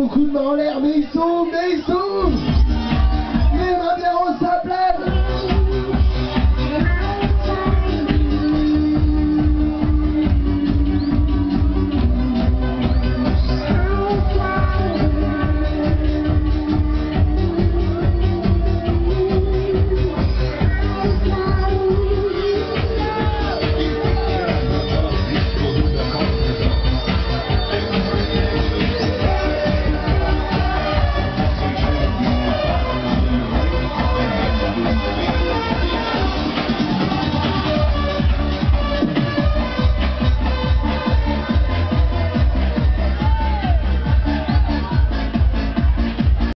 beaucoup de mains en l'air, mais ils sont, mais ils sont